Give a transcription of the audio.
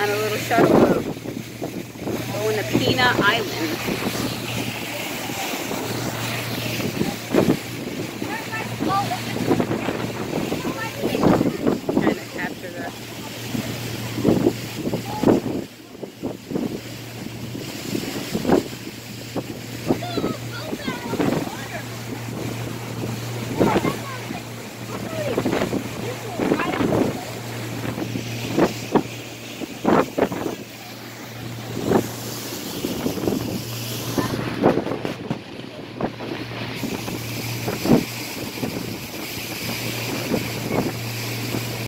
on a little shuttle boat going to Pina Island. Oh,